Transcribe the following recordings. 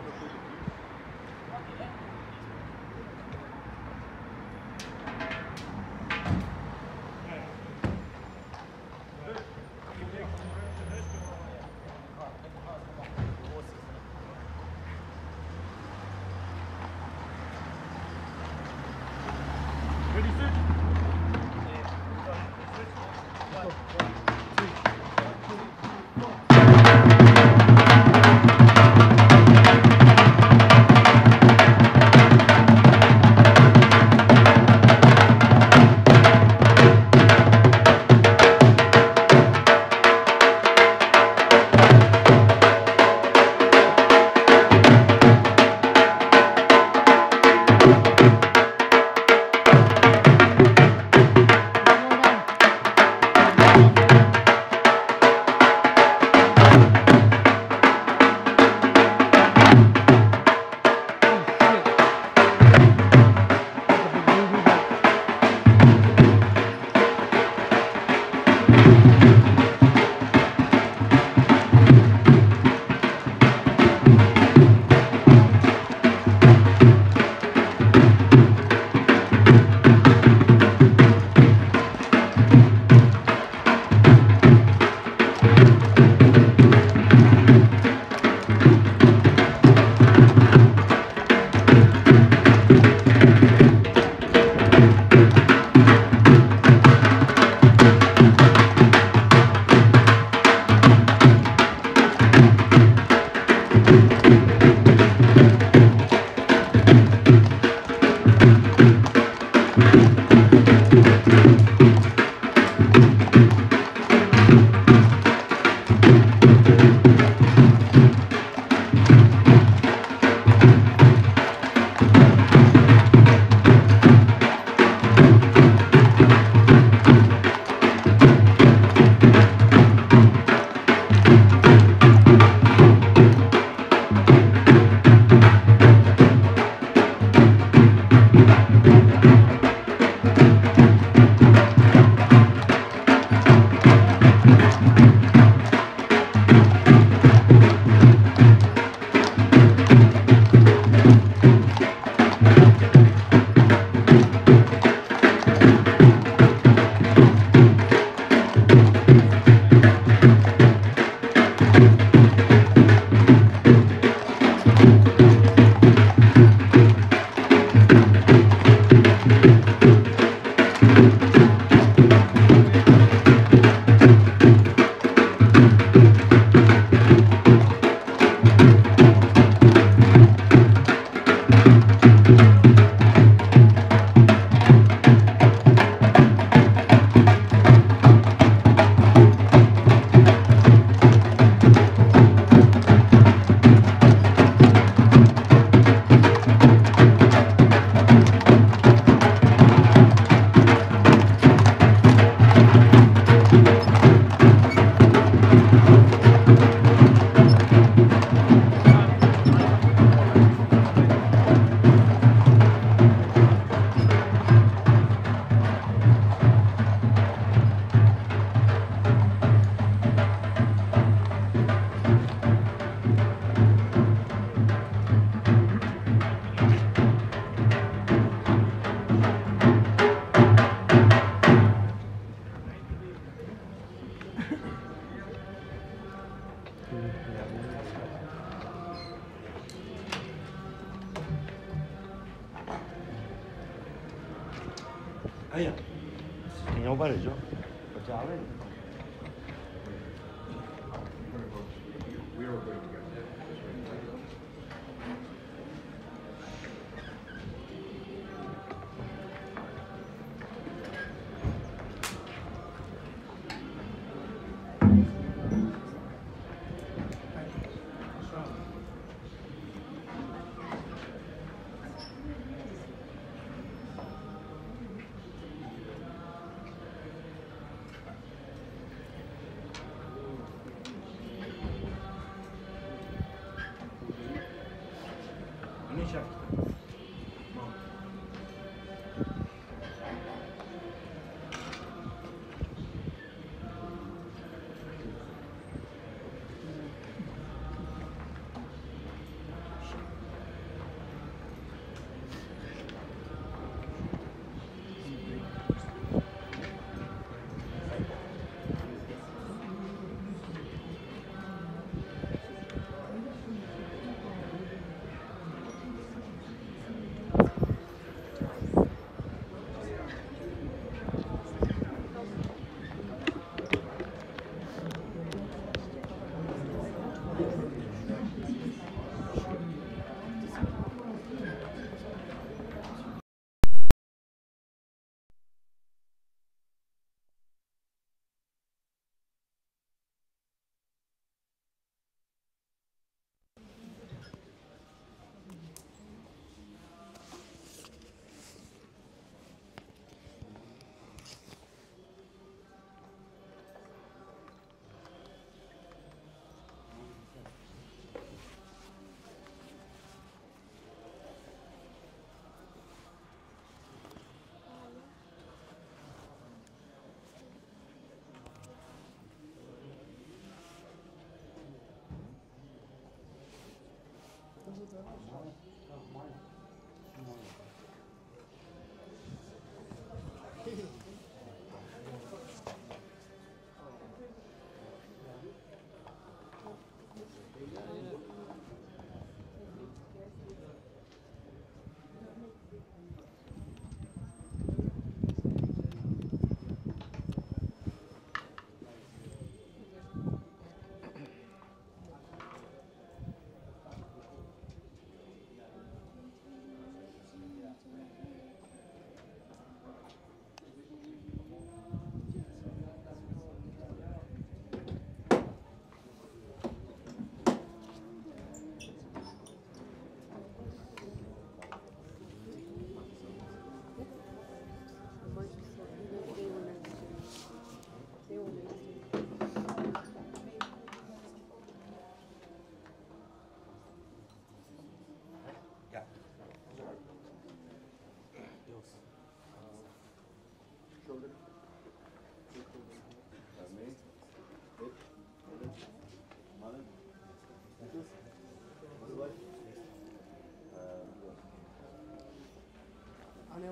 quando eu fui do Rio.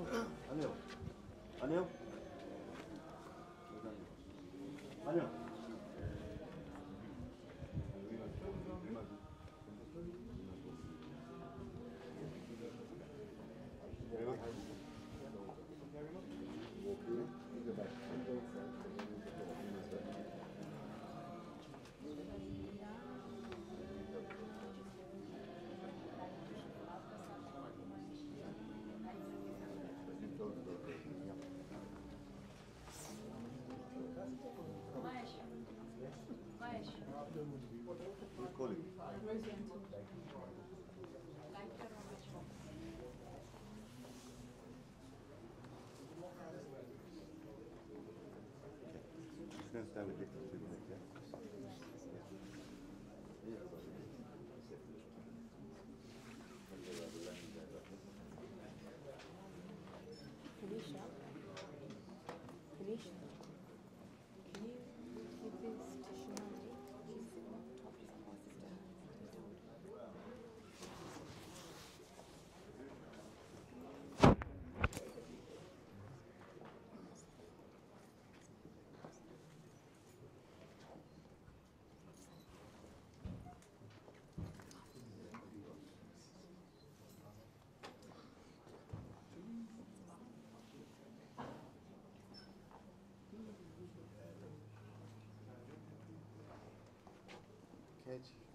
해요. 안 해요. 안 해요? Gonna start with Victor basquete.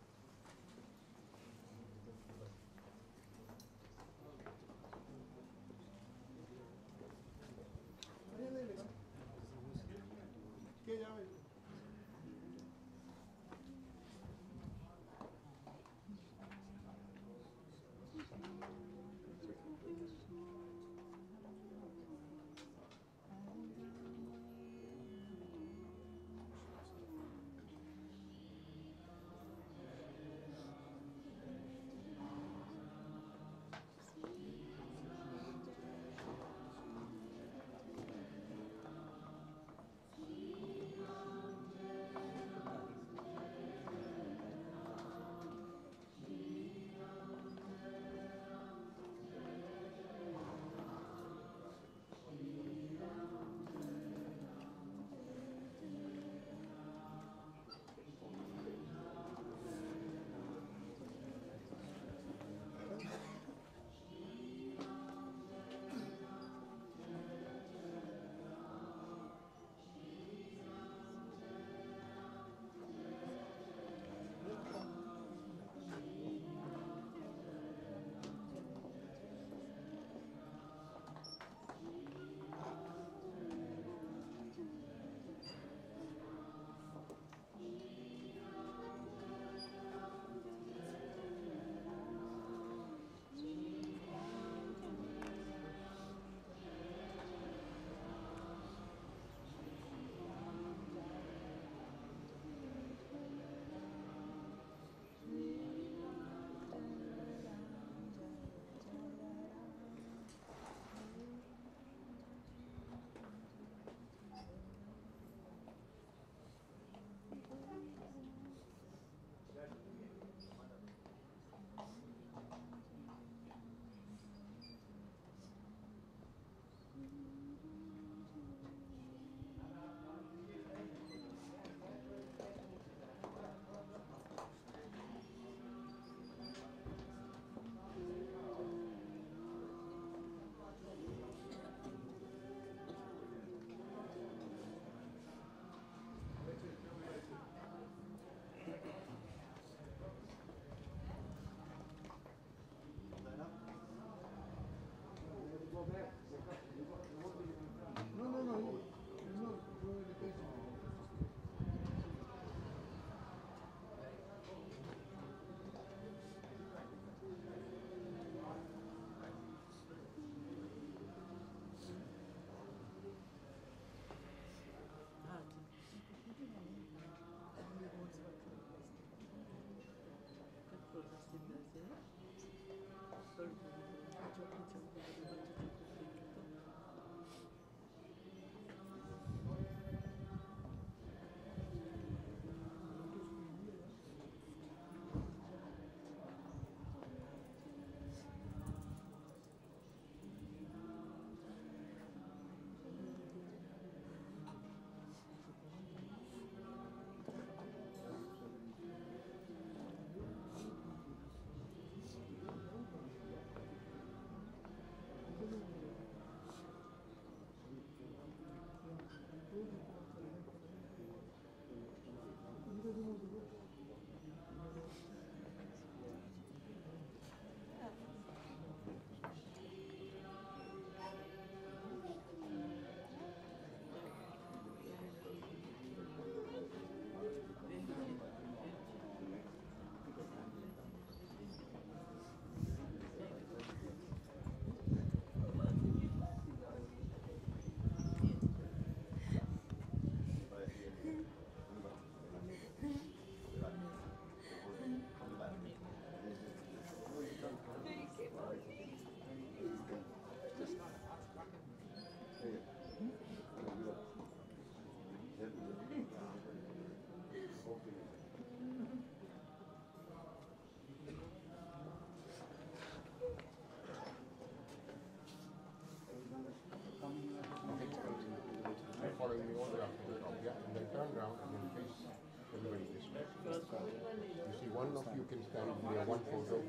Stand here, one photo,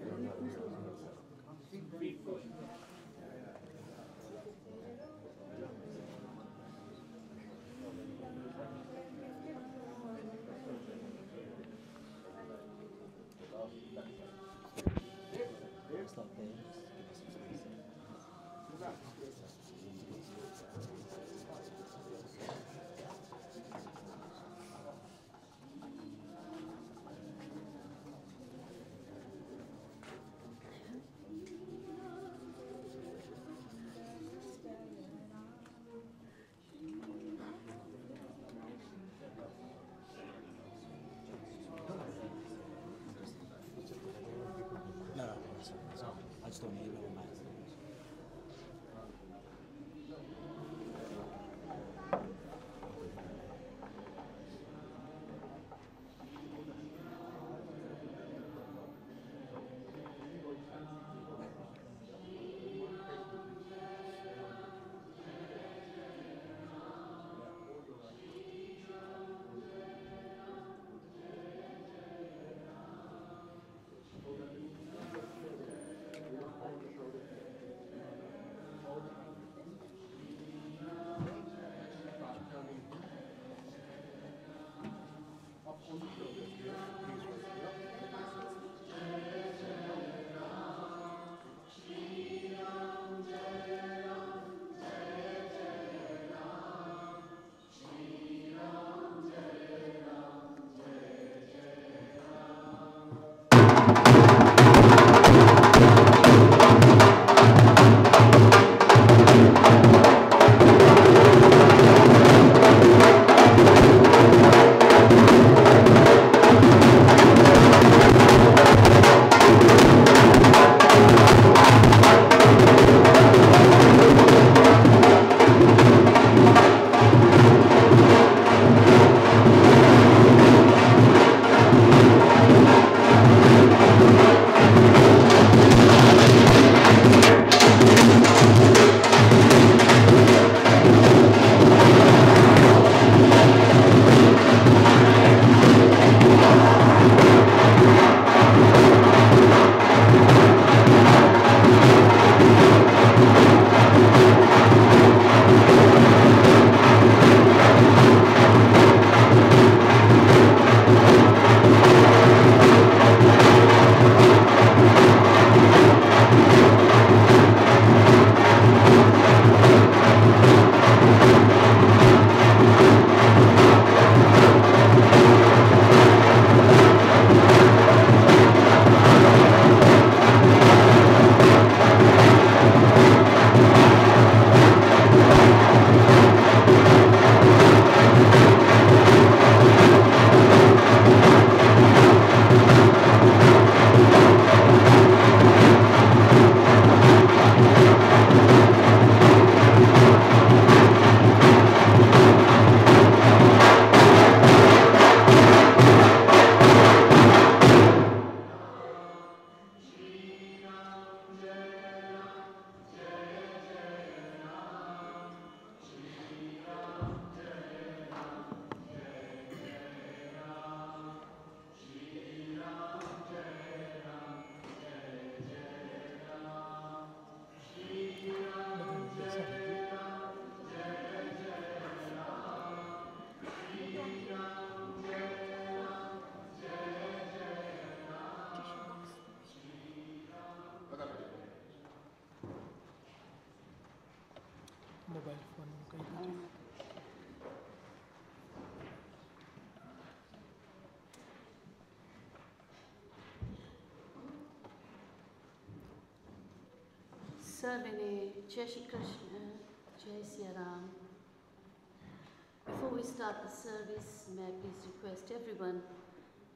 we start the service, may I please request everyone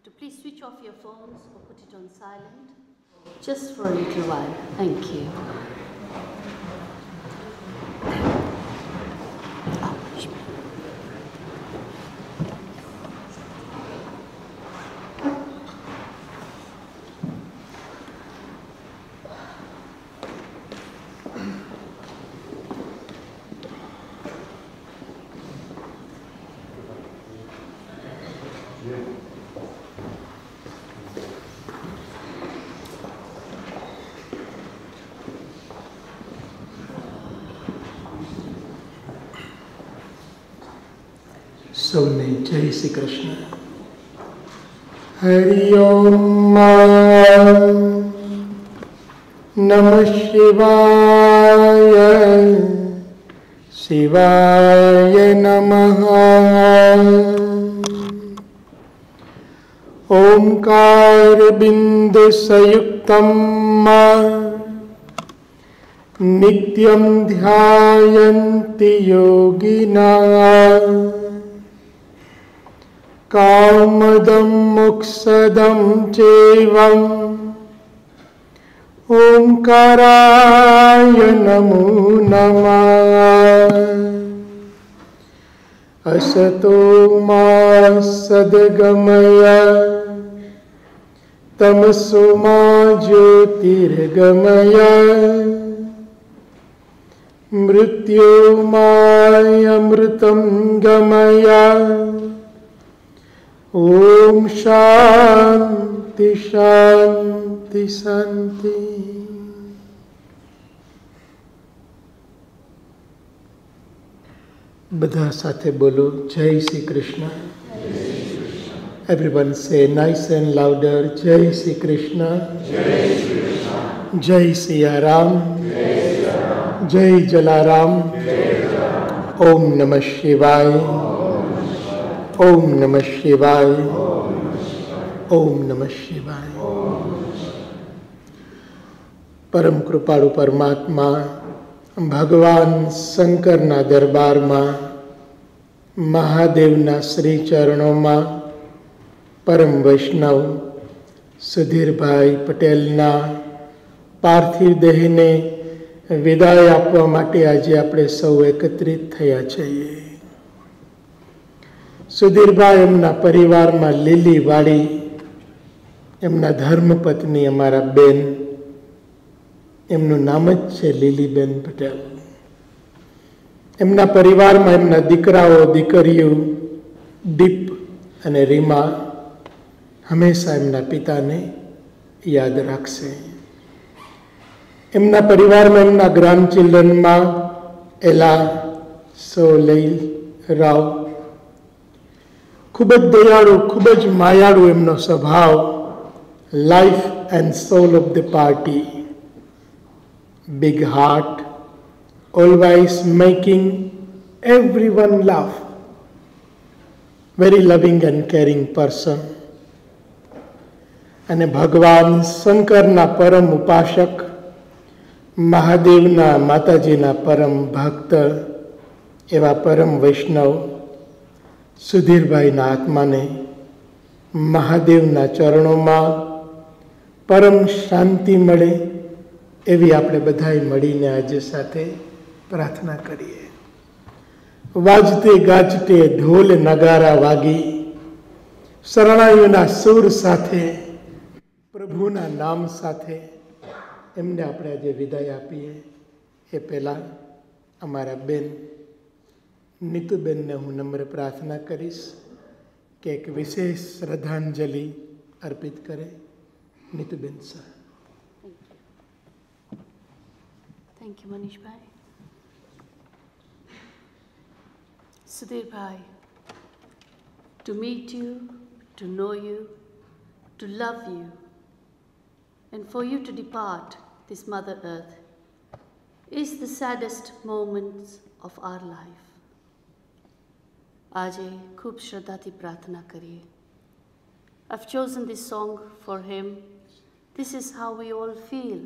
to please switch off your phones or put it on silent, just for a little while. Thank you. સૌને જય શ્રી કૃષ્ણ હરિ ઓમ નમ શિવાય શિવાય નમઃ ઓમકાર બિંદુ સંયુક્તમ નિત્યમ ધ્યાયન્તિ યોગિના कामदं मुक्सदं चैवम् ओङ्काराय नमो नमः। असतो मा सद्गमय। तमसो मा ज्योतिर्गमय। मृत्योमायमृतं गमय। ॐ शान्ति शान्ति शान्ति બધા સાથે બોલો જય Shri Krishna everyone say nice and louder જય શ્રી કૃષ્ણ જય સિયારામ જય જલારામ ઓમ નમઃ શિવાય ઓમ નમઃ શિવાય. ઓમ નમઃ શિવાય. પરમ કૃપાળુ પરમાત્મા, ભગવાન શંકરના દરબારમાં, મહાદેવના શ્રી ચરણોમાં પરમ વૈષ્ણવ સુધીરભાઈ પટેલના પાર્થિવ દેહને વિદાય આપવા માટે આજે આપણે સૌ એકત્રિત થયા છીએ. સુધીરભાઈ એમના પરિવારમાં લીલી વાડી, એમના ધર્મપત્ની અમારા બેન, એમનું નામ જ છે લીલીબેન પટેલ. એમના પરિવારમાં એમના દીકરાઓ, દીકરીઓ, દીપ અને રીમા હંમેશા એમના પિતાને યાદ રાખશે. એમના પરિવારમાં એમના ગ્રાન્ડ ચિલ્ડ્રનમાં એલા સોલૈલ રાવ ખૂબ જ દયાળુ ખૂબ જ માયાળુ એમનો સ્વભાવ life and soul of the party big heart, always making everyone laugh. Very loving and caring person. અને ભગવાન શંકરના પરમ ઉપાસક મહાદેવના માતાજીના પરમ ભક્ત એવા પરમ વૈષ્ણવ સુધીરભાઈના આત્માને મહાદેવના ચરણોમાં પરમ શાંતિ મળે એવી આપણે બધાએ મળીને આજે સાથે પ્રાર્થના કરીએ. વાજતે ગાજતે ઢોલ નગારા વાગી શરણાઈઓના સુર સાથે પ્રભુના નામ સાથે એમને આપણે આજે વિદાય આપીએ. એ પહેલાં અમારા બેન નીતુબેનને હું નમ્ર પ્રાર્થના કરીશ કે એક વિશેષ શ્રદ્ધાંજલિ અર્પિત કરે નીતુબેન sir Thank you, Manish Bhai. Sudhir Bhai, to meet you, to know you, to love you, and for you to depart this Mother Earth is the saddest moments of our life. આજે ખૂબ શ્રદ્ધાથી પ્રાર્થના કરીએ I've chosen this song for him. This is how we all feel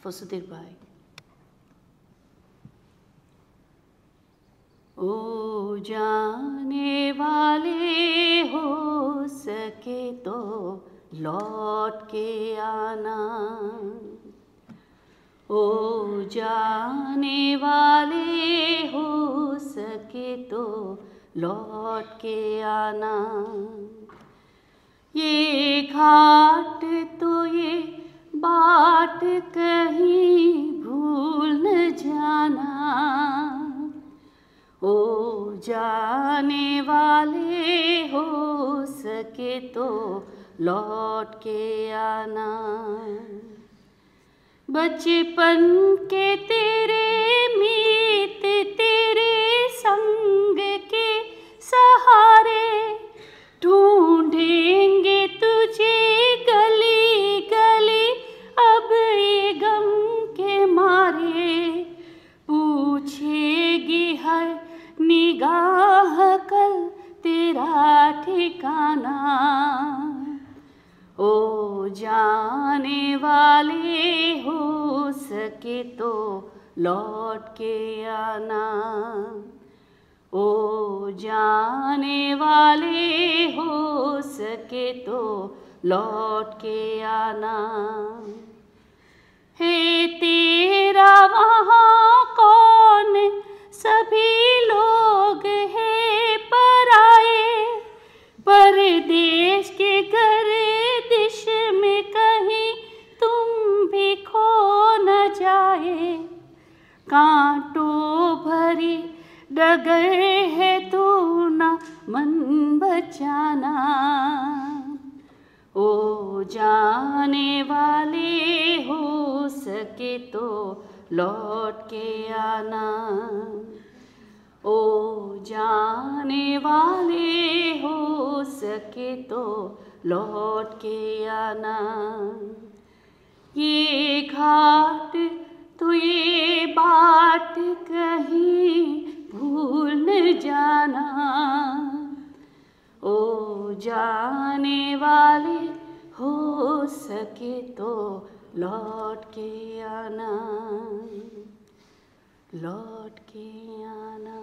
for Sudhir Bhai. ओ जाने वाले हो सके तो लौट के आना ओ जाने वाले हो सके तो लौट के आना। ये घाट तो ये बाट कहीं भूल न जाना। ओ जाने वाले हो सके तो लौट के आना। बचपन के तेरे मीत, तेरे संग के सहारे ढूंढेंगे तुझे गली गली अब ये गम के मारे। पूछेगी हर निगाह कल तेरा ठिकाना। ओ जाने वाले हो सके तो लौट के आना। ओ जाने वाले हो सके तो लौट के आना। हे तेरा वहाँ कौन? सभी लोग कांटों भरी डगर है तू ना मन बचाना। ओ जाने वाले हो सके तो लौट के आना। ओ जाने वाले हो सके तो लौट के आना। ये घाट तो ये बाट कहीं भूल न जाना ओ जाने वाले हो सके तो लौट के आना लौट के आना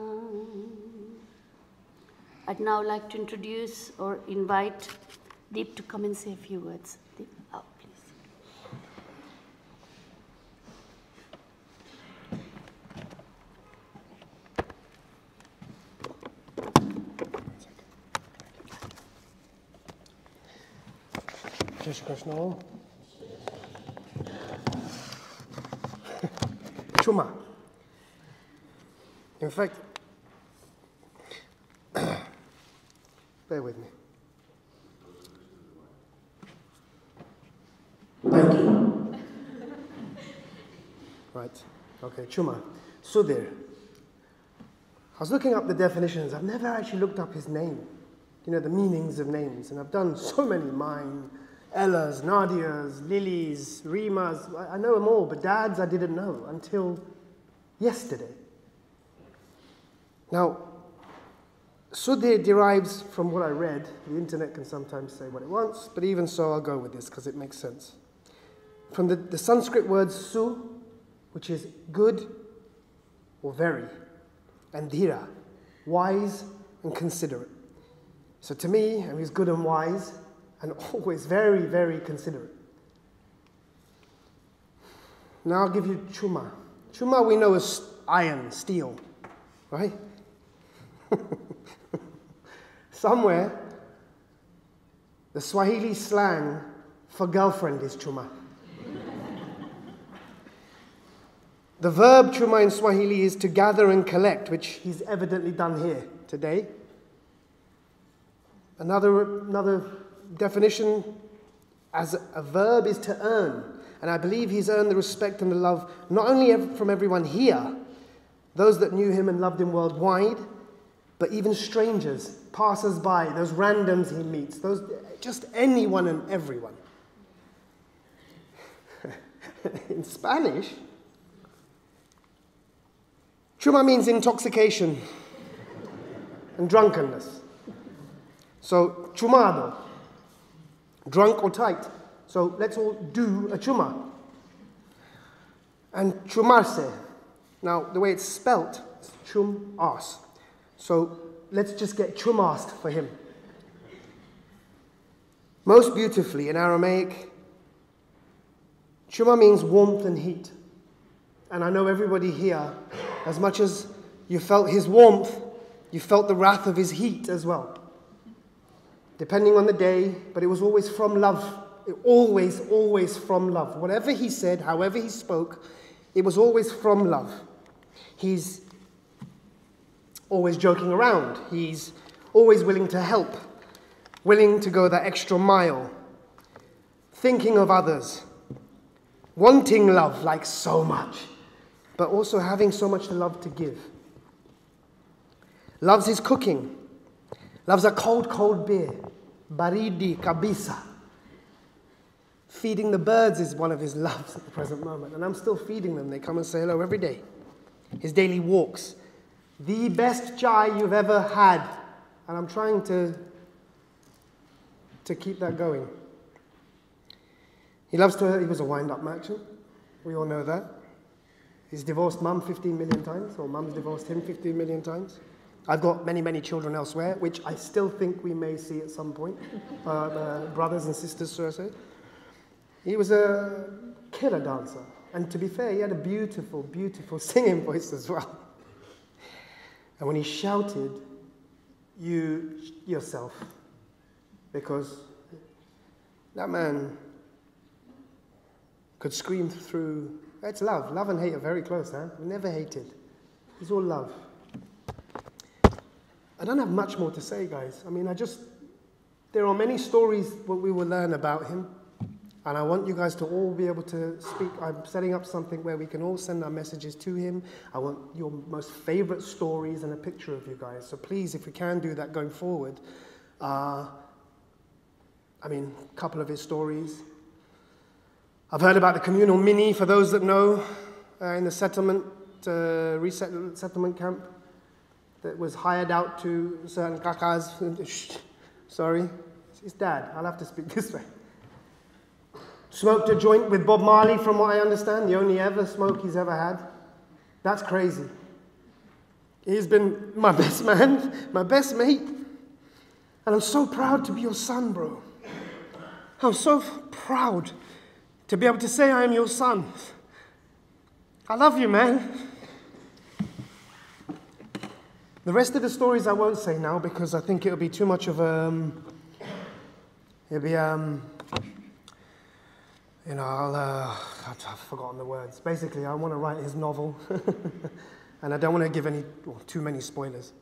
I'd now like to introduce or invite Deep to come and say a few words. Jai Shri Krishna. Chuma. In fact, bear with me. Thank you. Right. Okay, Chuma. Sudhir. I was looking up the definitions. I've never actually looked up his name. You know, the meanings of names. And I've done so many mine. Ella's, Nadia's, Lily's, Rima's. I- know them all, but Dad's I didn't know until yesterday. Now, Sudhir derives from what I read. The internet can sometimes say what it wants, but even so, I'll go with this because it makes sense. From the, the Sanskrit word su, which is good or very, and dhira, wise and considerate. So to me, he's good and wise, and always very, very considerate. Now I'll give you chuma. Chuma we know as iron, steel, right? Somewhere, the Swahili slang for girlfriend is chuma. the verb chuma in Swahili is to gather and collect, which he's evidently done here today. Another, another definition as a verb is to earn. And I believe he's earned the respect and the love not only from everyone here, those that knew him and loved him worldwide, but even strangers, passers by, those randoms he meets, those, just anyone and everyone. In Spanish, chuma means intoxication and drunkenness. So, chumado, drunk or tight. So, let's all do a chuma. And chumarse. Now, the way it's spelt, is chum-as. So, let's just get chumast for him. Most beautifully in Aramaic, chuma means warmth and heat. And I know everybody here, as much as you felt his warmth, you felt the wrath of his heat as well depending on the day, but it was always from love. It always, always from love. Whatever he said, however he spoke, it was always from love. He's always joking around. He's always willing to help, willing to go that extra mile, thinking of others, wanting love like so much, but also having so much love to give. Loves his cooking, loves a cold, cold beer, baridi kabisa. Feeding the birds is one of his loves at the present moment, and I'm still feeding them. They come and say hello every day. His daily walks, the best chai you've ever had, and I'm trying to to keep that going. He loves to, he was a wind up merchant. We all know that. He's divorced mum 15 million times, or mum's divorced him 15 million times. I've got many, many children elsewhere, which I still think we may see at some point. Uh, uh, brothers and sisters, so I say. He was a killer dancer. And to be fair, he had a beautiful, beautiful singing voice as well. And when he shouted, you yourself, because that man could scream through. It's love. Love and hate are very close, huh? We never hated. It's all love. I don't have much more to say, guys. I mean, I just, there are many stories what we will learn about him. And I want you guys to all be able to speak. I'm setting up something where we can all send our messages to him. I want your most favorite stories and a picture of you guys. So please, if we can do that going forward, uh, I mean, a couple of his stories. I've heard about the communal mini, for those that know, uh, in the settlement, uh, reset settlement camp that was hired out to certain kakas. Sorry, it's dad. I'll have to speak this way. Smoked a joint with Bob Marley, from what I understand, the only ever smoke he's ever had. That's crazy. He's been my best man, my best mate. And I'm so proud to be your son, bro. I'm so proud to be able to say I am your son. I love you, man. The rest of the stories I won't say now because I think it'll be too much of a. Um, it'll be um, you know, I'll, uh, I've forgotten the words. Basically, I want to write his novel, and I don't want to give any well, too many spoilers.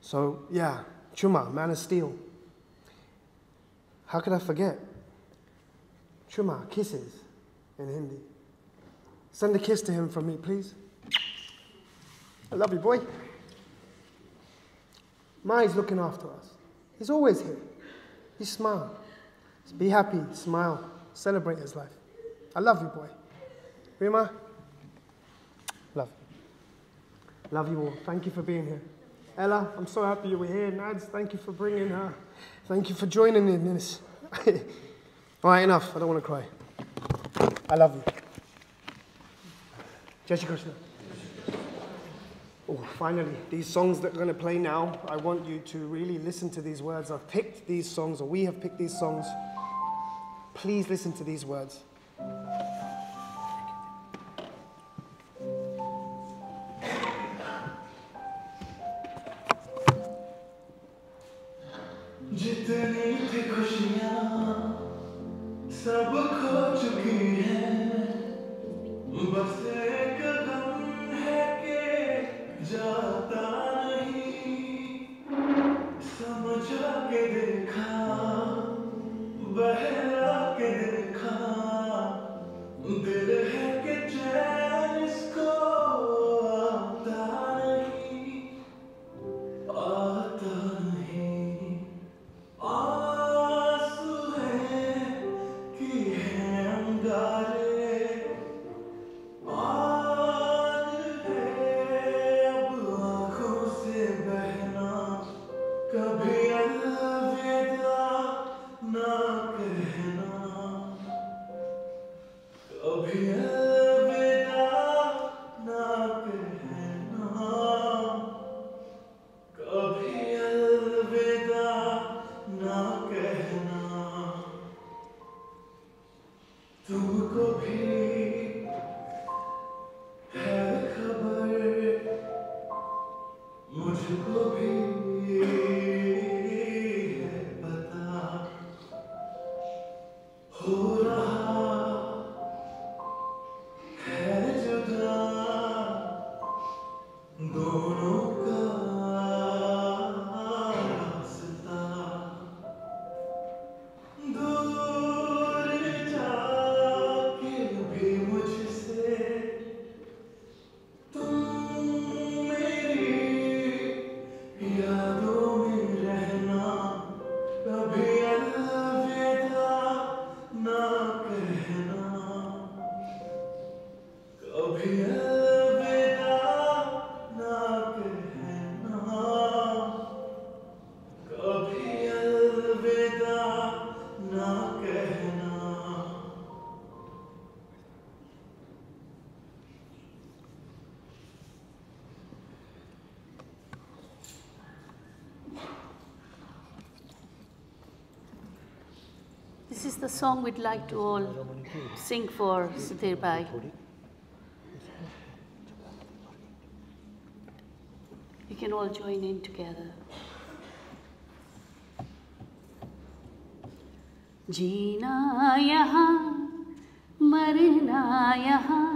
So, yeah, Chuma, Man of Steel. How could I forget? Chuma, kisses in Hindi. Send a kiss to him from me, please. I love you, boy. Mai's looking after us. He's always here. He smile. Be happy, smile. Celebrate his life. I love you, boy. Rima, love. you. Love you all. Thank you for being here. Ella, I'm so happy you were here. Nads, thank you for bringing her. Thank you for joining in this. all right, enough. I don't want to cry. I love you. Jai Krishna. Oh, finally, these songs that are going to play now, I want you to really listen to these words. I've picked these songs, or we have picked these songs. Please listen to these words. the song we'd like to all sing for Sudhir Bhai. You can all join in together. जीना यहाँ मरना यहाँ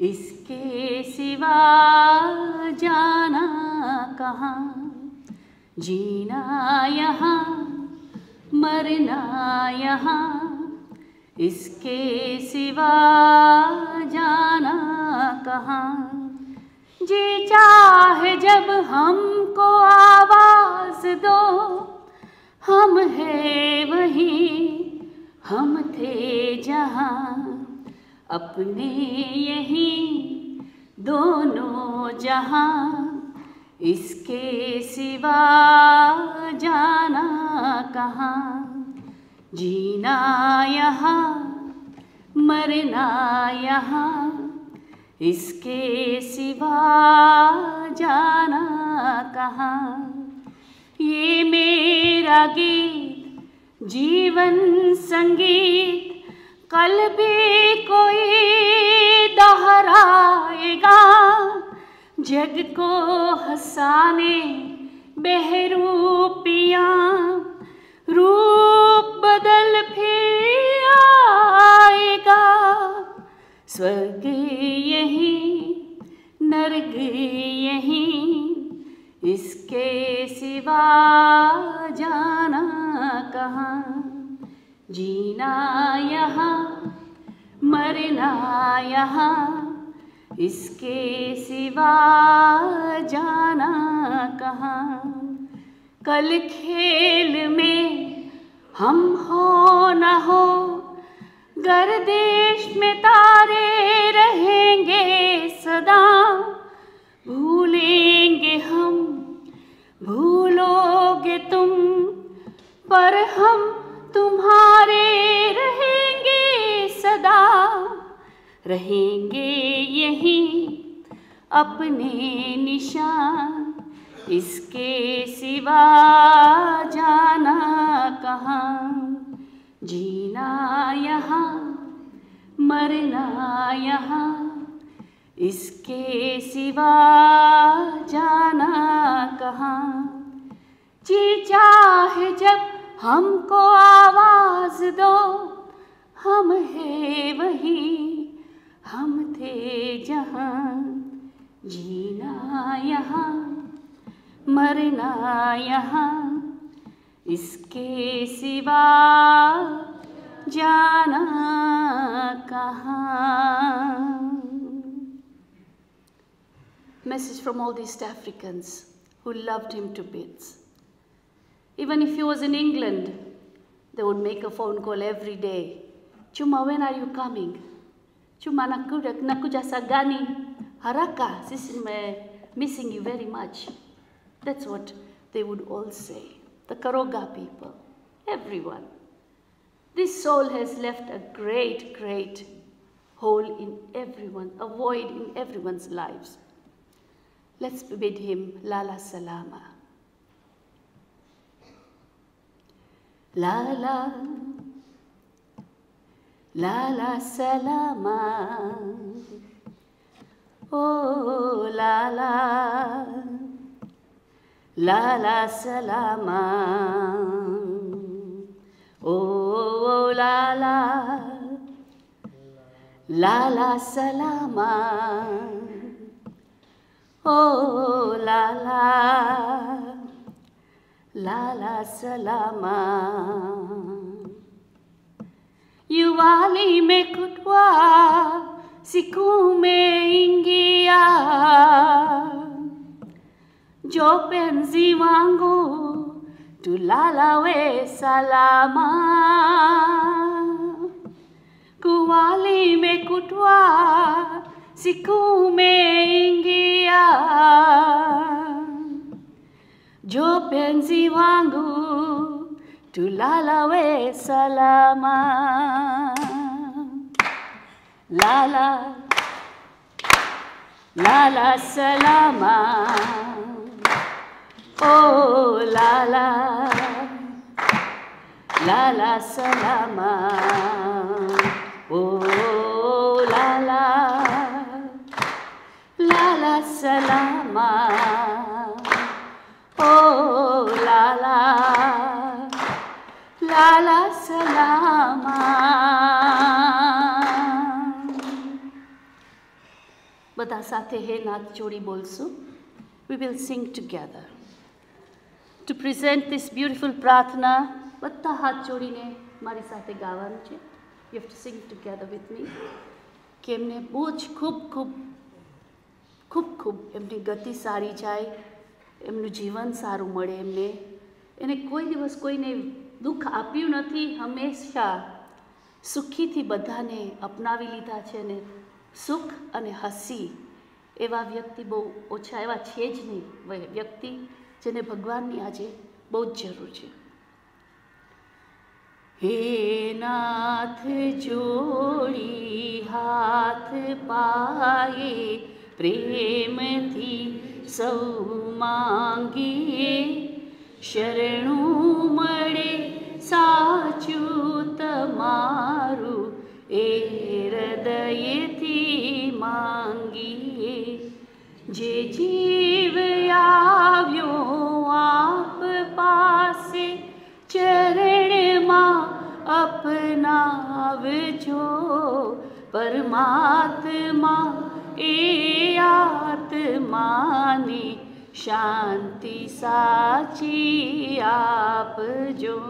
इसके सिवा जाना कहाँ जीना यहाँ मरना यहाँ, इसके सिवा जाना कहाँ? जी चाहे जब हमको आवाज़ दो, हम है वही, हम थे जहाँ। अपने यही दोनों जहाँ। इसके सिवा जाना कहाँ? जीना यहाँ, मरना यहाँ। इसके सिवा जाना कहाँ? ये मेरा गीत, जीवन संगीत, कल भी कोई दोहराएगा। जग को हंसाने, बहरूपिया रूप बदल फिर आएगा। स्वर्ग यही नरक यही, इसके सिवा जाना कहाँ? जीना यहाँ, मरना यहाँ इसके सिवा जाना कहाँ? कल खेल में हम हो न हो, गर्दिश में तारे रहेंगे सदा। भूलेंगे हम, भूलोगे तुम, पर हम तुम्हारे रहेंगे सदा। रहेंगे यही अपने निशान। इसके सिवा जाना कहाँ? जीना यहाँ, मरना यहाँ। इसके सिवा जाना कहाँ? जी चाहे जब हमको आवाज़ दो, हम है वही। हम थे जहाँ जीना यहाँ मरना यहाँ इसके सिवा जाना कहाँ Message from all East Africans who loved him to bits. Even if he was in England, they would make a phone call every day. Chuma, when are you coming? Chuma, nakuja, nakuja sagani? Haraka, sisi me missing you very much. That's what they would all say. The Karoga people, everyone. This soul has left a great, great hole in everyone, a void in everyone's lives. Let's bid him Lala Salama. Lala, Lala Salama. Oh, Lala, Lala Salama. Oh, Lala, Lala Salama. Oh, la la, la la salama. Yuwali mekutwa, siku meingia. Jo penzi wangu, tulala we salama. Kuwali mekutwa, siku umeingia, jo penzi wangu, Tulalawe salama. lala, la. Salama. Oh lala, la. Salama. Oh lala, la. Salama. Oh la la. Lala Salama બધા સાથે હે નાથ જોડી બોલશું. We will sing together. To present this beautiful પ્રાર્થના, બધા હાથ જોડીને મારી સાથે ગાવાનું છે. You have to sing together with me કે એમને બહુ જ ખૂબ ખૂબ ખૂબ ખૂબ એમની ગતિ સારી જાય, એમનું જીવન સારું મળે એમને. એને કોઈ દિવસ કોઈને દુઃખ આપ્યું નથી, હંમેશા સુખીથી બધાને અપનાવી લીધા છે ને સુખ અને હસી એવા વ્યક્તિ બહુ ઓછા, એવા છે જ નહીં વ્યક્તિ જેને ભગવાનની આજે બહુ જ જરૂર છે. હે નાથ, જોડી હાથ પાયે પ્રેમથી સૌ માંગીએ. શરણું મળે સાચું તમારું એ હૃદયથી માંગીએ જે જીવ આવ્યો આપ પાસે ચરણમાં અપનાવજો પરમાત્મા એ આત્માને શાંતિ સાચી આપજો.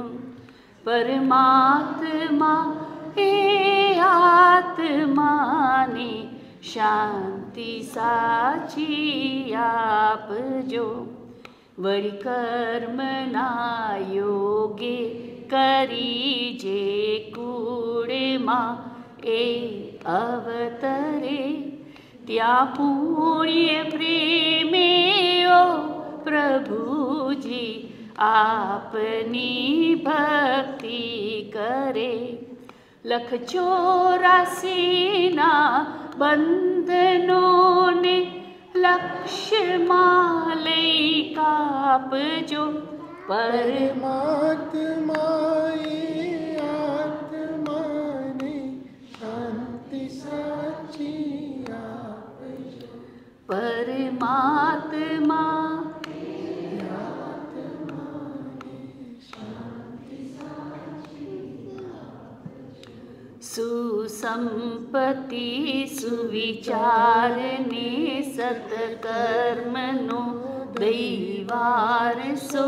પરમાત્મા એ આત્માને શાંતિ સાચી આપજો. વળી કર્મના યોગે કરી જે કુળમાં એ અવતરે त्या पूर्य प्रेमियो प्रभु प्रभुजी, आपनी भक्ति करे। लख चौरासी ना बंधनों ने लक्ष्य माले काप जो परमात्माए परमात्मा। सुसंपत्ति, सुविचार ने सतकर्मनो दैवार सो।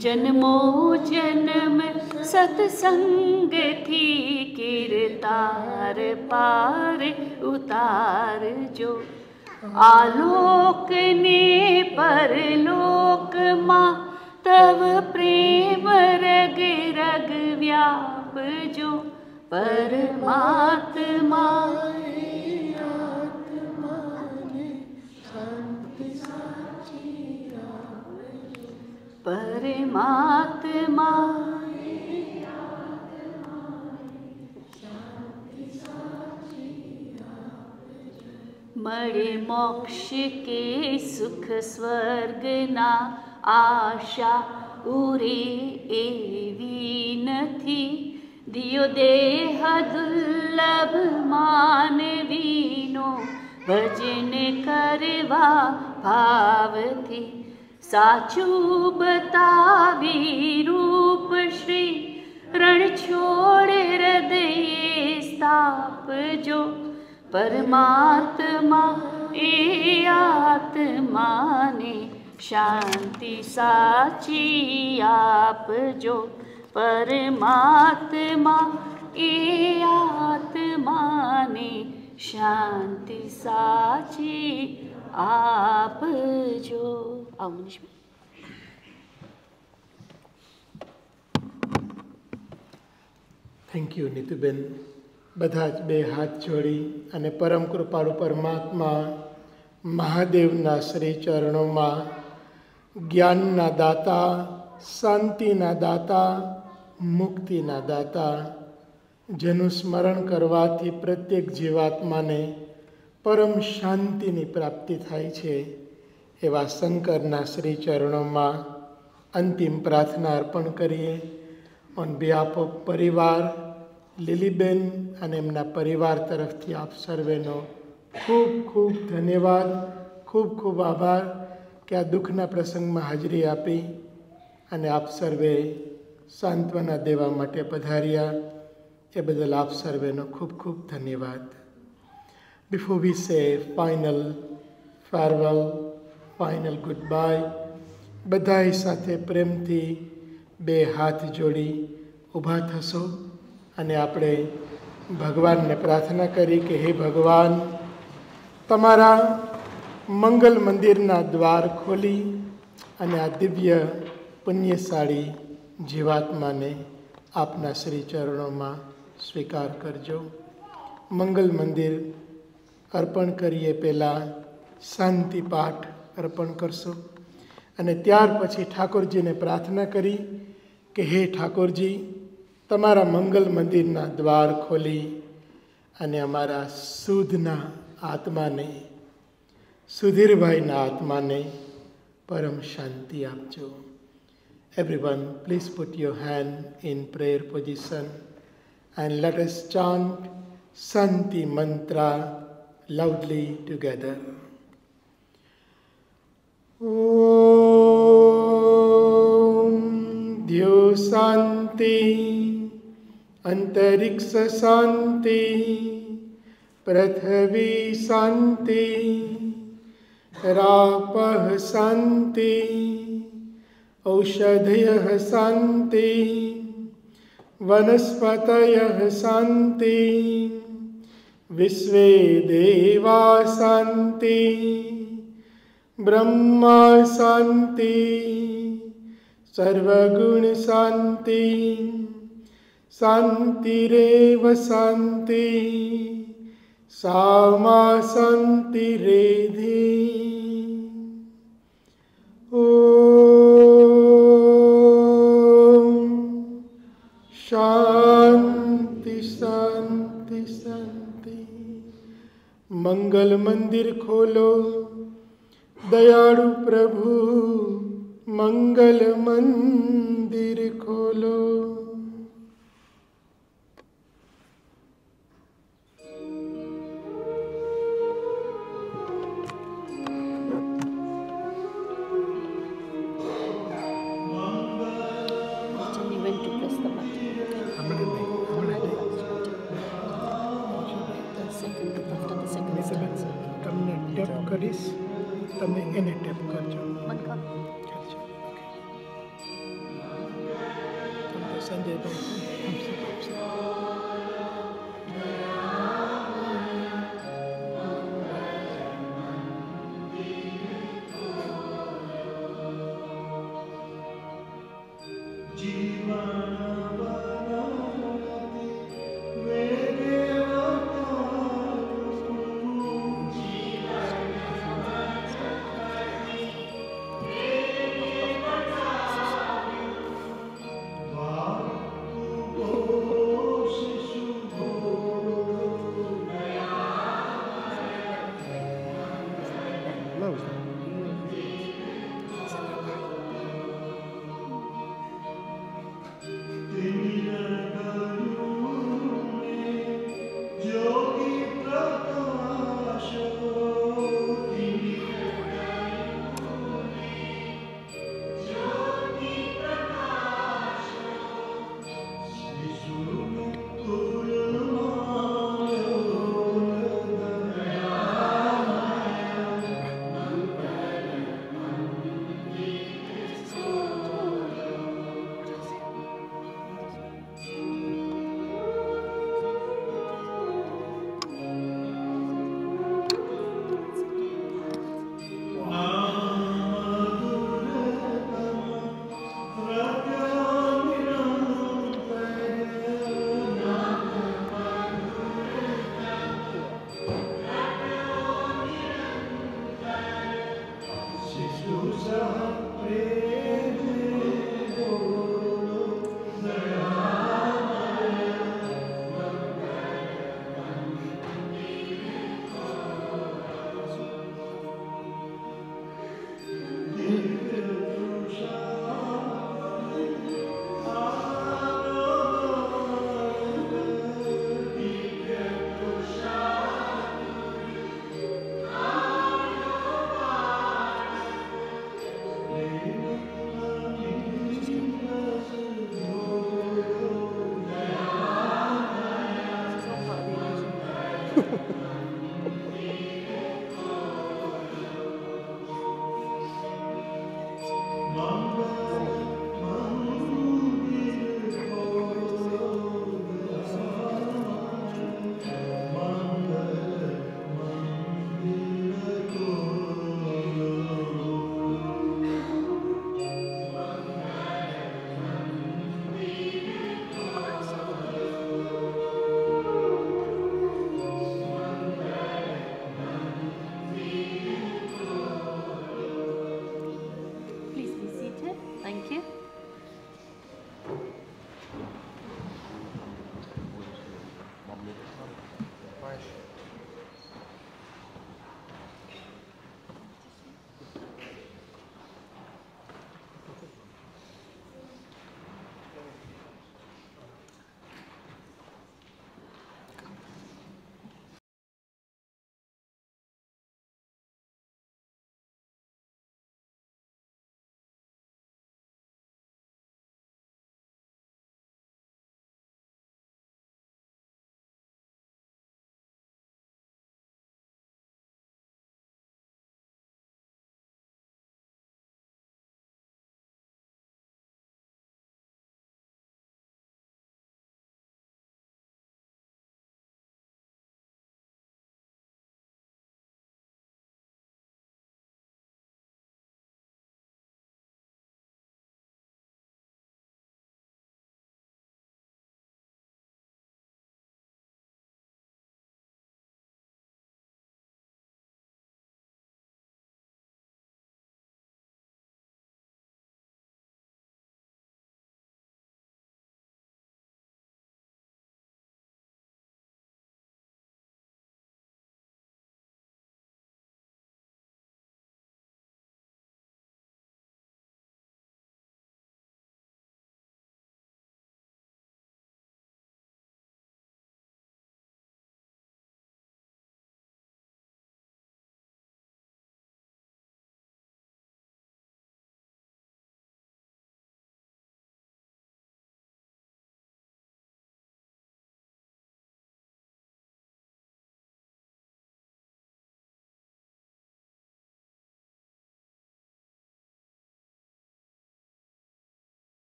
जन्मो जन्म सत्संग थी किरतार पार उतार जो। आलोक ने पर लोक माँ तव प्रेम रग रग व्याप जो परमात्मा। परमात्मा। મળે મોક્ષ કે સુખ સ્વર્ગના આશા ઉરે એવી નથી દિયો દેહ દુર્લભ માનવીનો ભજન કરવા ભાવથી સાચું બતાવી રૂપ શ્રી રણ છોડ હૃદયે સ્થાપજો परमात्मा, ए आत्मा ने शांति साची आप जो। परमात्मा, ए आत्मा ने शांति साची आप जो। अवनिश में Thank. બધા જ બે હાથ જોડી અને પરમ કૃપાળુ પરમાત્મા મહાદેવના શ્રી ચરણોમાં જ્ઞાનના દાતા, શાંતિના દાતા, મુક્તિના દાતા, જેનું સ્મરણ કરવાથી પ્રત્યેક જીવાત્માને પરમ શાંતિની પ્રાપ્તિ થાય છે, એવા શંકરના શ્રી ચરણોમાં અંતિમ પ્રાર્થના અર્પણ કરીએ. ઓન બિહાફ ઓફ પરિવાર લીલીબેન અને એમના પરિવાર તરફથી આપ સર્વેનો ખૂબ ખૂબ ધન્યવાદ, ખૂબ ખૂબ આભાર કે આ દુઃખના પ્રસંગમાં હાજરી આપી અને આપ સર્વે સાંત્વના દેવા માટે પધાર્યા. એ બદલ આપ સર્વેનો ખૂબ ખૂબ ધન્યવાદ. We say final farewell final good bye બધાય સાથે પ્રેમથી બે હાથ જોડી ઊભા થશો. અને આપણે ભગવાનને પ્રાર્થના કરી કે હે ભગવાન, તમારા મંગલ મંદિરના દ્વાર ખોલી અને આ દિવ્ય પુણ્યશાળી જીવાત્માને આપના શ્રી ચરણોમાં સ્વીકાર કરજો. મંગલ મંદિર અર્પણ કરીએ પહેલાં, શાંતિ પાઠ અર્પણ કરશો. અને ત્યાર પછી ઠાકોરજીને પ્રાર્થના કરી કે હે ઠાકોરજી તમારા મંગલ મંદિરના દ્વાર ખોલી અને અમારા સુધના આત્માને સુધીરભાઈના આત્માને પરમ શાંતિ આપજો Everyone, please put your hand in prayer position and let us chant Santi mantra loudly together. Om शांति, अंतरिक्ष शांति, पृथ्वी शांति राप शांति, औषधय शांति वनस्पत शांति, विश्वे देवा शांति, ब्रह्मा शांति। सर्वगुण शांति शांतिरव शांति सामा शांति शांतिरेधि ओ शांति शांति शांति मंगल मंदिर खोलो दयाड़ु प्रभु। मंगल मंदिर खोलो Tell me when to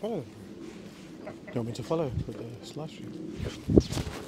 follow. Do you want me to follow with the slide stream?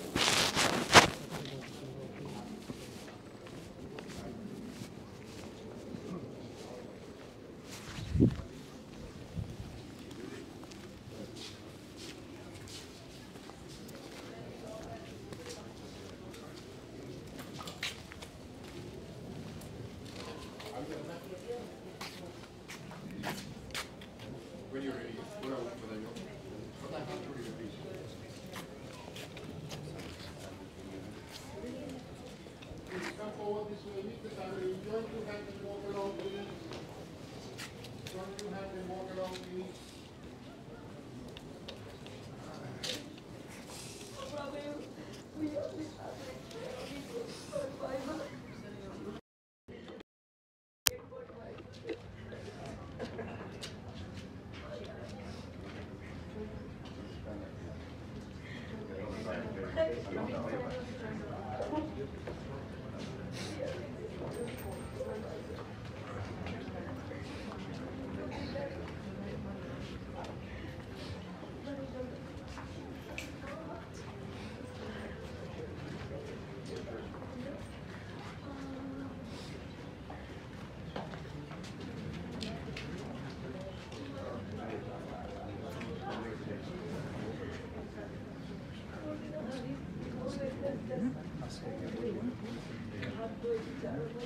Yeah.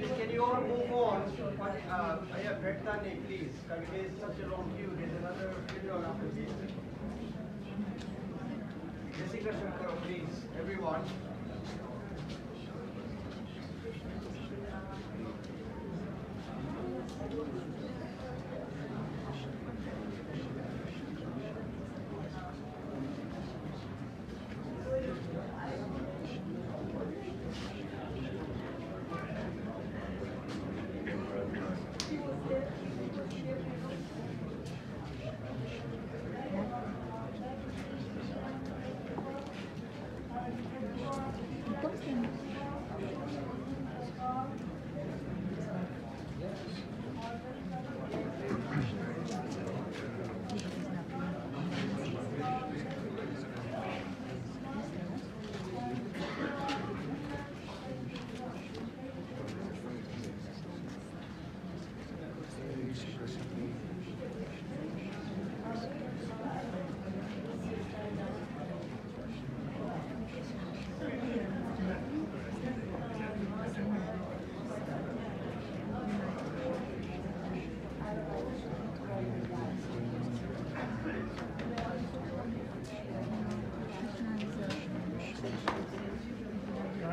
Please, can you all move on? What, uh, Sunday, please. Because there's such a long queue. There's another funeral after this. Designation, please. Everyone.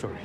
Sorry.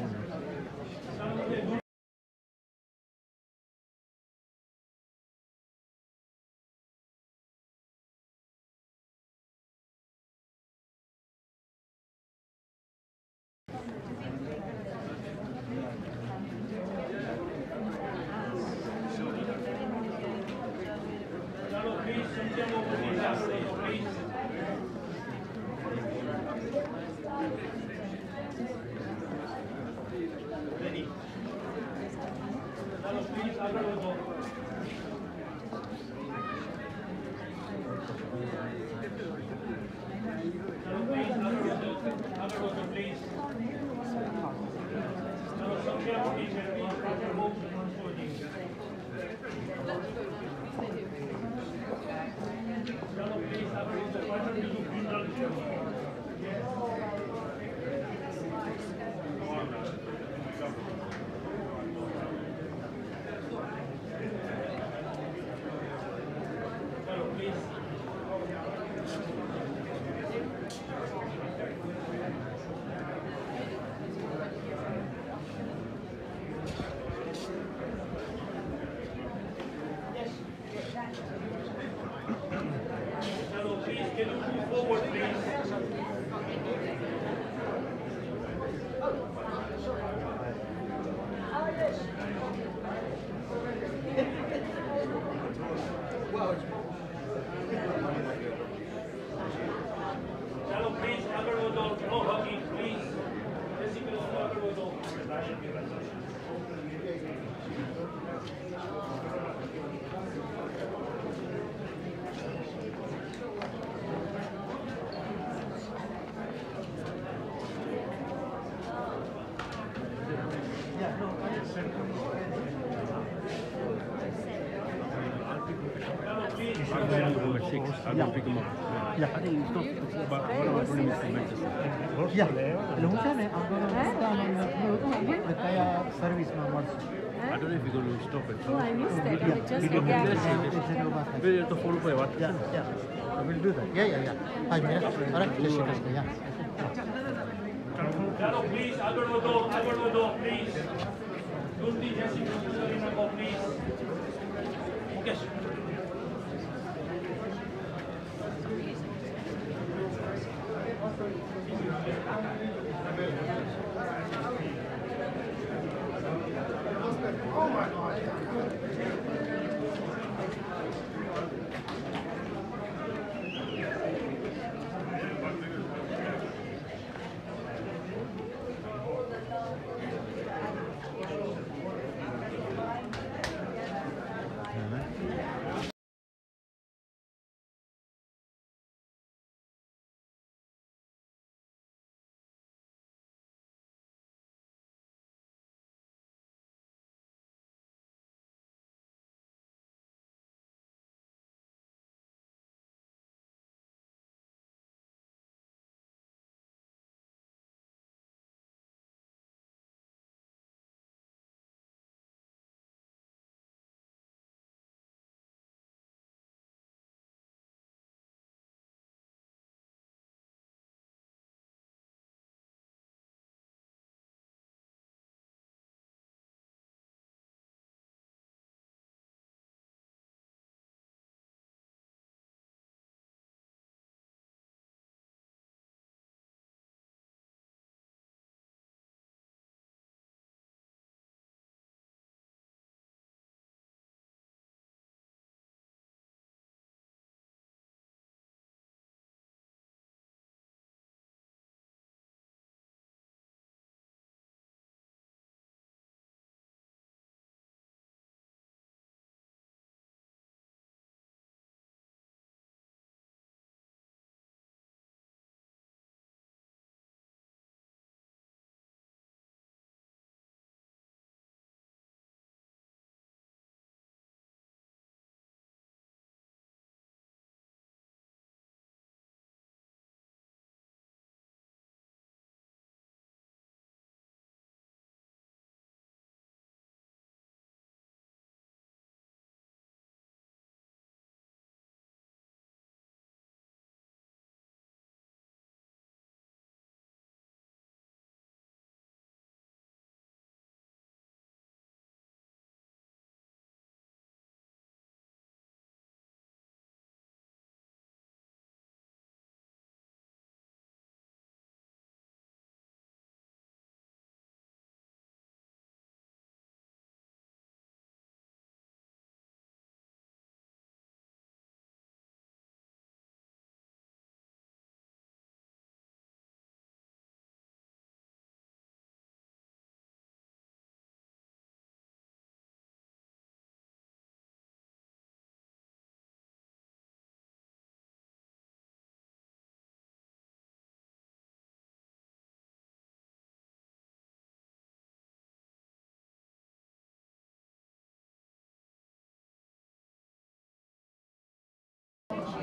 Yeah, I think it's not it's about what our economy is to Yeah, Lungshan, the Kaya service members. I don't know if you're going to stop it. Oh, I missed it. Yeah. It just got yeah. We have to follow by what? Yeah, yeah. I will do that. Yeah, yeah, yeah. Five minutes. All right, just shake us. Yeah. चलो please आगे बढ़ो आगे बढ़ो please दूसरी जैसी please Mukesh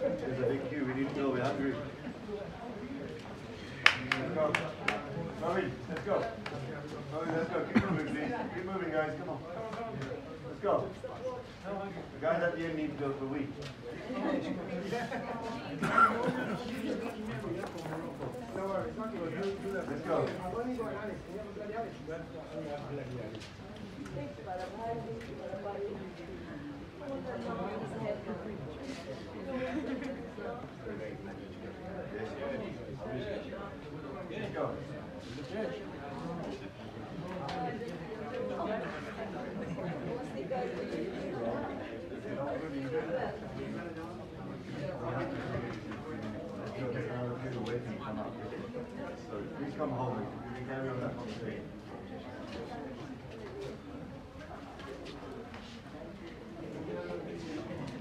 There's a big queue, we need to go, we're hungry. Let's go. Ravi, let's go. Ravi, let's go, keep moving please, keep moving guys, come on. Let's go. The guys at the end need to go for a week. Let's go. Let's go. So please come home, can carry on that conversation.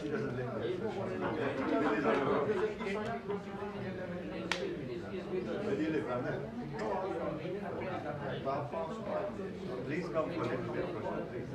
She doesn't live there. Where do you live, Ramna? Please come for a little bit, Prashant,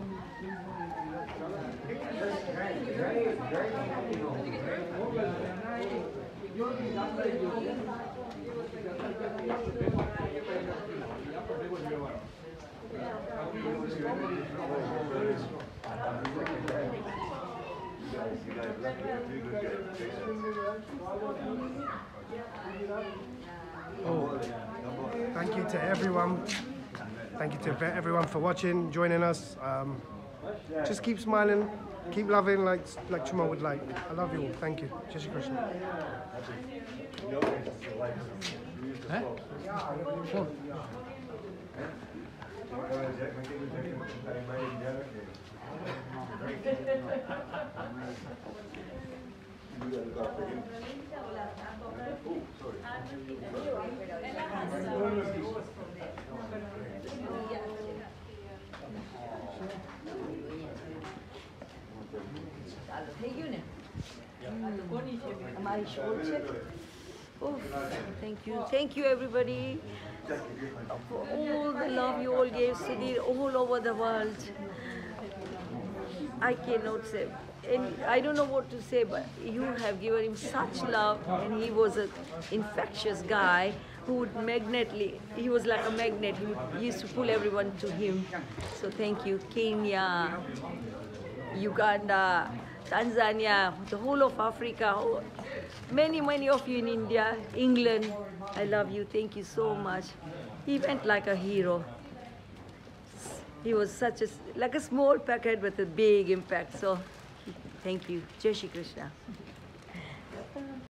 everyone. Thank you to everyone for watching, joining us. Um, just keep smiling, keep loving like like Chuma would like. I love you all. Thank you. Jai Krishna. Eh? Sure thank you. Thank you, everybody, for all the love you all gave Sudhir all over the world. I cannot say and I don't know what to say, but you have given him such love, and he was an infectious guy who would magnetly, he was like a magnet, he, would, he used to pull everyone to him. So thank you. Kenya, Uganda, Tanzania, the whole of Africa, many, many of you in India, England. I love you. Thank you so much. He went like a hero. He was such a, like a small packet with a big impact. So thank you. Jai Krishna.